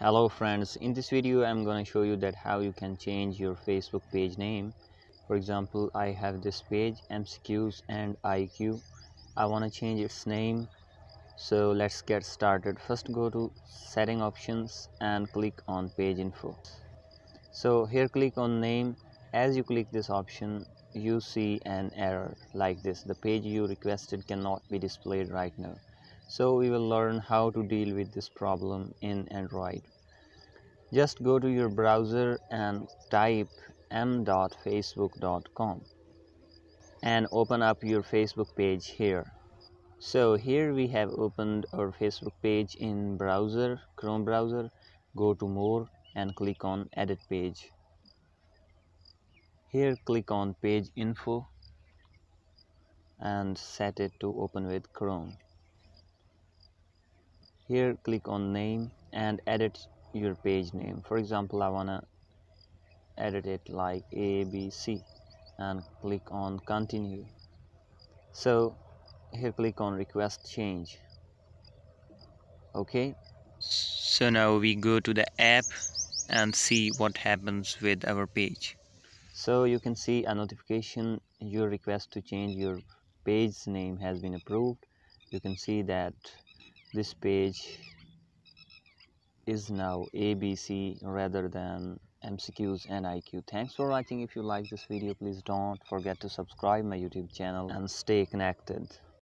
hello friends. In this video i'm going to show you that how you can change your facebook page name. For example i have this page mcqs and iq i want to change its name. So let's get started. First go to setting options and click on page info. So here click on name. As you click this option you see an error like this. The page you requested cannot be displayed right now so we will learn how to deal with this problem in Android. Just go to your browser and type m.facebook.com and open up your Facebook page here. So here we have opened our Facebook page in browser Chrome browser. Go to more and click on edit page. Here click on page info and set it to open with Chrome here click on name and edit your page name. For example I wanna edit it like ABC and click on continue. So here click on request change. Okay? So now we go to the app and see what happens with our page. So you can see a notification your request to change your page name has been approved. You can see that this page is now ABC rather than MCQs and IQ. Thanks for watching. If you like this video, please don't forget to subscribe my YouTube channel and stay connected.